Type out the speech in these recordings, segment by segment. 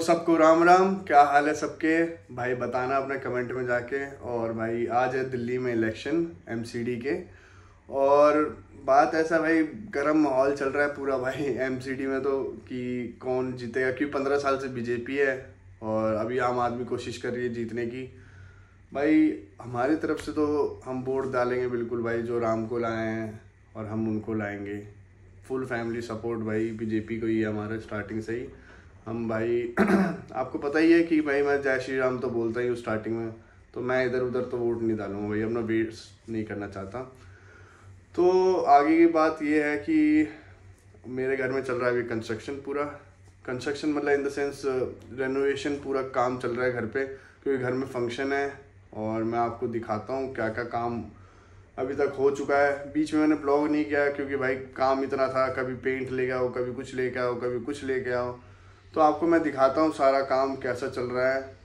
सबको राम राम, क्या हाल है सबके? भाई बताना अपने कमेंट में जाके। और भाई, आज है दिल्ली में इलेक्शन एमसीडी के। और बात ऐसा भाई, गर्म माहौल चल रहा है पूरा भाई एमसीडी में तो कि कौन जीतेगा? क्योंकि पंद्रह साल से बीजेपी है और अभी आम आदमी कोशिश कर रही है जीतने की। भाई, हमारी तरफ़ से तो हम वोट डालेंगे बिल्कुल भाई, जो राम को लाए हैं और हम उनको लाएँगे। फुल फैमिली सपोर्ट भाई बीजेपी को है हमारा स्टार्टिंग से ही। हम भाई, आपको पता ही है कि भाई मैं जय श्री राम तो बोलता ही हूँ स्टार्टिंग में तो मैं इधर उधर तो वोट नहीं डालूँगा भाई, अपना वेट नहीं करना चाहता। तो आगे की बात ये है कि मेरे घर में चल रहा है अभी कंस्ट्रक्शन पूरा। कंस्ट्रक्शन मतलब इन द सेंस रेनोवेशन पूरा काम चल रहा है घर पे, क्योंकि घर में फ़ंक्शन है, और मैं आपको दिखाता हूँ क्या क्या काम अभी तक हो चुका है। बीच में मैंने ब्लॉग नहीं किया, क्योंकि भाई काम इतना था, कभी पेंट ले गया आओ, कभी कुछ लेके आओ, कभी कुछ लेके आओ। तो आपको मैं दिखाता हूँ सारा काम कैसा चल रहा है।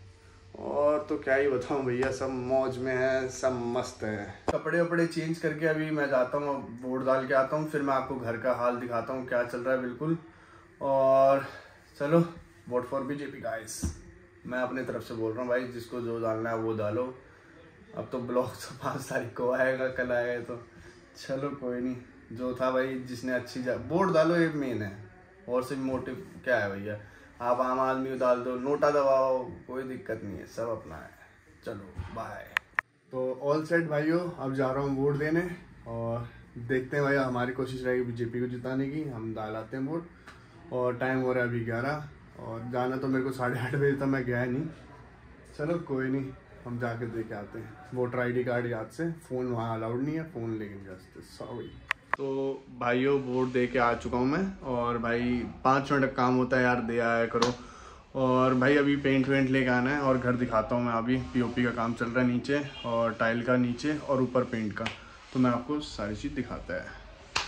और तो क्या ही बताऊँ भैया, सब मौज में है, सब मस्त है। कपड़े वपड़े चेंज करके अभी मैं जाता हूँ वोट डाल के आता हूँ, फिर मैं आपको घर का हाल दिखाता हूँ, क्या चल रहा है बिल्कुल। और चलो वोट फॉर बीजेपी गाइस मैं अपने तरफ़ से बोल रहा हूँ भाई, जिसको जो डालना है वो डालो। अब तो ब्लॉग तो पाँच तारीख को आएगा, कल आएगा तो। चलो कोई नहीं, जो था भाई, जिसने अच्छी जा वोट डालो, ये मेन है। और सिर्फ़ मोटिव क्या है भैया? आप आम आदमी डाल दो, नोटा दबाओ, कोई दिक्कत नहीं है, सब अपना है। चलो बाय तो ऑल सेट भाइयों, अब जा रहा हूँ वोट देने और देखते हैं भाई, हमारी कोशिश रहेगी बीजेपी को जिताने की। हम डाल आते हैं वोट और टाइम हो रहा है अभी ग्यारह और जाना तो मेरे को साढ़े आठ बजे तक मैं गया नहीं। चलो, कोई नहीं, हम जाके दे के आते हैं। वोटर आईडी कार्ड याद से फ़ोन वहाँ अलाउड नहीं है फ़ोन लेके जा सकते सॉरी तो भाइयों, वोट दे के आ चुका हूँ मैं। और भाई, पाँच मिनट काम होता है यार, दे आया करो। और भाई, अभी पेंट वेंट लेके आना है और घर दिखाता हूँ मैं अभी। पीओपी का काम चल रहा है नीचे और टाइल का नीचे और ऊपर पेंट का। तो मैं आपको सारी चीज़ दिखाता है।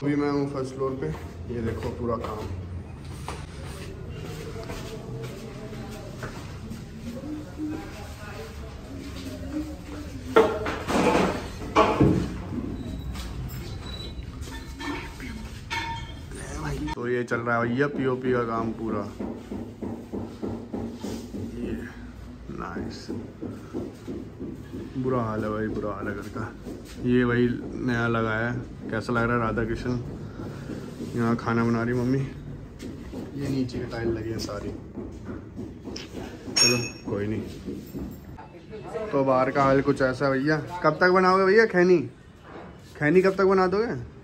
अभी मैं हूँ फ़र्स्ट फ्लोर पे। ये देखो पूरा काम। चल रहा है भैया पीओपी का काम पूरा। ये नाइस बुरा हाल है भाई, बुरा हाल है घर का। ये भाई नया लगाया है। कैसा लग रहा है राधा कृष्ण यहाँ खाना बना रही मम्मी? ये नीचे की टाइल लगी है सारी। चलो, कोई नहीं। तो बाहर का हाल कुछ ऐसा भैया? कब तक बनाओगे भैया, खैनी? खैनी कब तक बना दोगे?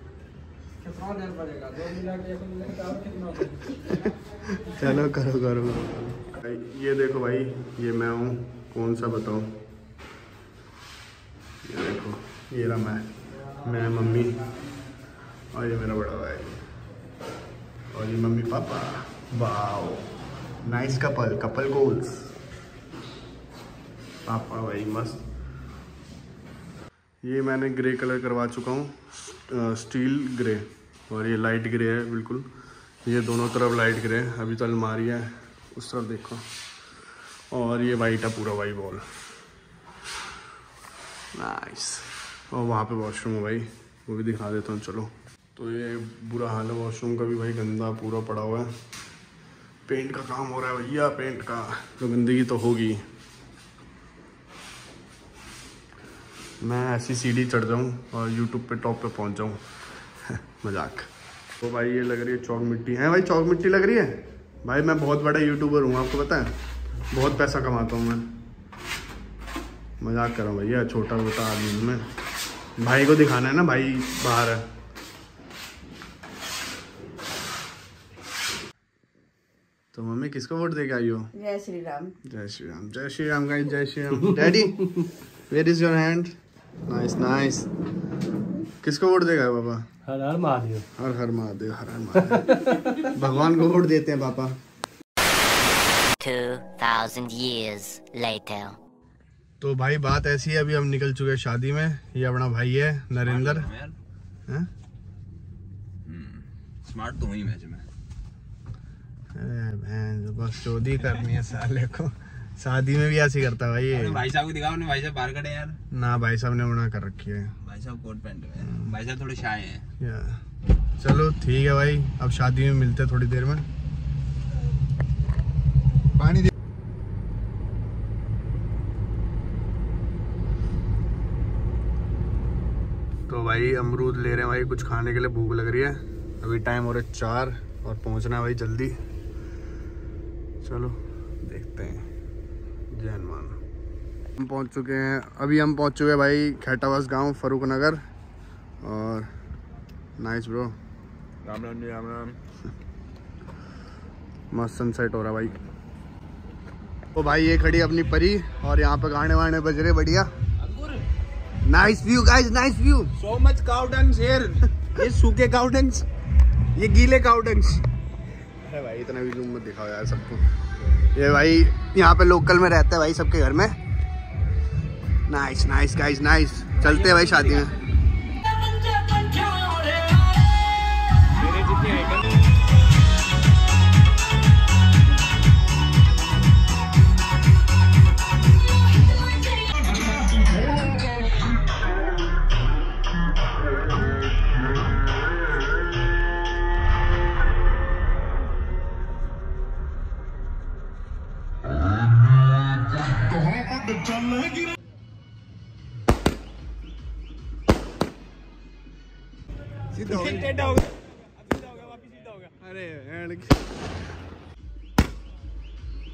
चलो करो करो ये देखो भाई, ये मैं हूँ। कौन सा बताऊँ ये देखो, ये रहा मैं मैं मम्मी और ये मेरा बड़ा भाई और ये mummy papa. Wow nice couple couple goals पापा भाई, मस्त। ये मैंने ग्रे कलर करवा चुका हूँ स्टील ग्रे, और ये लाइट ग्रे है, बिल्कुल। ये दोनों तरफ़ लाइट ग्रे है, अभी तो अलमारी है, उस तरफ़ देखो। और ये वाइट है, पूरा वाइट बॉल नाइस और वहाँ पे वॉशरूम है भाई, वो भी दिखा देता हूँ, चलो। तो ये बुरा हाल है वॉशरूम का भी भाई गंदा पूरा पड़ा हुआ है। पेंट का काम हो रहा है भैया पेंट का। तो गंदगी तो होगी। मैं ऐसी सीढ़ी चढ़ जाऊँ और यूट्यूब पे टॉप पे पहुँच जाऊँ। मज़ाक। तो भाई ये लग रही है चौक मिट्टी। है भाई चौक मिट्टी लग रही है? भाई मैं बहुत बड़ा यूट्यूबर हूँ आपको पता है? बहुत पैसा कमाता हूँ मैं। मज़ाक कर रहा हूँ भैया छोटा मोटा आदमी मैं। भाई को दिखाना है ना भाई बाहर है। तो मम्मी किसको वोट देके आई हो? जय श्री राम। जय श्री राम। जय श्री राम गाइस जय Shri Ram. Daddy where is your hand nice nice किसको वोट देगा पापा हर हर महादेव। हर हर महादेव हर हर महादेव। भगवान को वोट देते हैं पापा 2000 years later. तो भाई बात ऐसी है अभी हम निकल चुके हैं शादी में। ये अपना भाई है नरेंद्र। स्मार्ट तो वही मैच में अरे बस चौधरी करनी है साले को। शादी में भी ऐसे करता भाई ये। भाई साहब को दिखाओ ने भाई साहब बाहर खड़े यार। ना भाई साहब ने मना कर रखी है। भाई साहब कोट पैंट में हाँ। भाई साहब थोड़े शाय हैं। चलो ठीक है भाई। अब शादी में मिलते हैं थोड़ी देर में। पानी दे। तो भाई अमरूद ले रहे हैं भाई। कुछ खाने के लिए भूख लग रही है। अभी टाइम हो रहा है चार और पहुँचना है भाई जल्दी। चलो देखते हैं। जय हनुमान हम पहुँच चुके हैं। अभी हम पहुँच चुके हैं भाई खेटावास गाँव फरूक नगर और नाइस ब्रो राम राम जी राम राम। मस्त सनसेट हो रहा भाई। तो भाई ये खड़ी अपनी परी और यहाँ पे गाने वाने बज रहे बढ़िया। Nice view guys nice view so much cow dungs here ये सूखे काउडंग्स ये गीले काउडंग्स अरे भाई इतना भी जूम मत दिखाओ यार सबको। ये भाई, यहाँ पे लोकल में रहता है भाई सबके घर में। नाइस नाइस गाइस नाइस चलते हैं भाई शादी में। सीधा हो गया। अरे एंड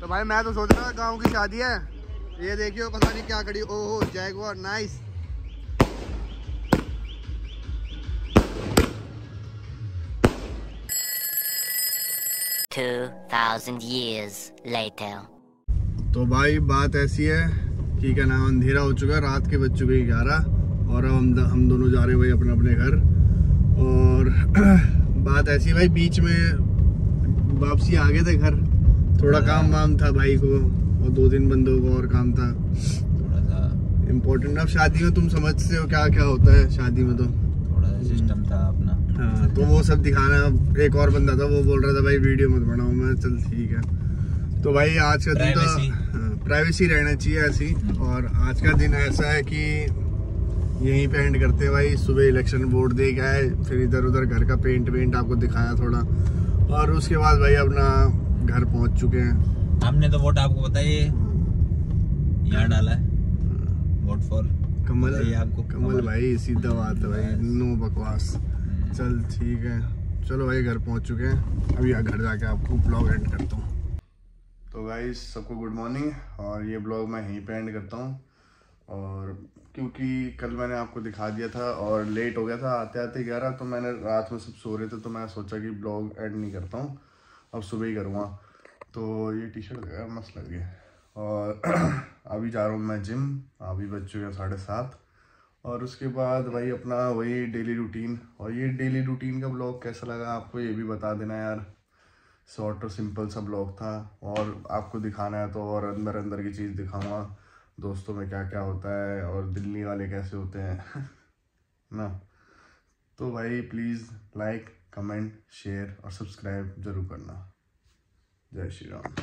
तो भाई मैं तो सोच रहा था गाँव की शादी है। ये देखियो पता नहीं क्या करी। ओहो Jaguar nice Two thousand years later. तो भाई बात ऐसी है कि क्या नाम अंधेरा हो चुका है रात के बज चुके ग्यारह और अब हम हम दोनों जा रहे हैं भाई अपने अपने घर। और बात ऐसी भाई बीच में वापसी आ गए थे घर। थोड़ा काम वाम था भाई को और दो दिन बंदों को और काम था। थोड़ा सा इम्पोर्टेंट अब शादी में तुम समझते हो क्या क्या होता है शादी में तो। थोड़ा सा सिस्टम था अपना। हाँ तो वो सब दिखाना एक और बंदा था वो बोल रहा था भाई वीडियो मत बनाओ मैं चल ठीक है। तो भाई आज का दिन. तो प्राइवेसी रहना चाहिए ऐसी। और आज का दिन ऐसा है कि यहीं पे एंड करते हैं भाई। सुबह इलेक्शन बोर्ड दे आए फिर इधर उधर घर का पेंट वेंट आपको दिखाया थोड़ा। और उसके बाद भाई अपना घर पहुँच चुके हैं। हमने तो वोट आपको बताइए यहाँ डाला है। वोट फॉर कमल आपको कमल भाई सीधा बात है भाई। नो बकवास। चल ठीक है। चलो भाई घर पहुँच चुके हैं। अभी यहाँ घर जाके आपको ब्लॉग एंड करता हूँ। तो भाई सबको गुड मॉर्निंग और ये ब्लॉग मैं यहीं पे एंड करता हूँ। और क्योंकि कल मैंने आपको दिखा दिया था और लेट हो गया था, आते आते ग्यारह तो मैंने रात में सब सो रहे थे तो मैं सोचा कि ब्लॉग एंड नहीं करता हूँ। अब सुबह ही करूँगा। तो ये टी शर्ट मस्त लग गया और अभी जा रहा हूँ मैं जिम अभी बज चुके हैं साढ़े सात। और उसके बाद भाई अपना वही डेली रूटीन और ये डेली रूटीन का ब्लॉग कैसा लगा, आपको ये भी बता देना यार। शॉर्ट और सिंपल सा ब्लॉग था। और आपको दिखाना है तो और अंदर अंदर की चीज़ दिखाऊँगा। दोस्तों में क्या क्या होता है और दिल्ली वाले कैसे होते हैं, ना? तो भाई प्लीज़ लाइक कमेंट शेयर और सब्सक्राइब ज़रूर करना। जय श्री राम।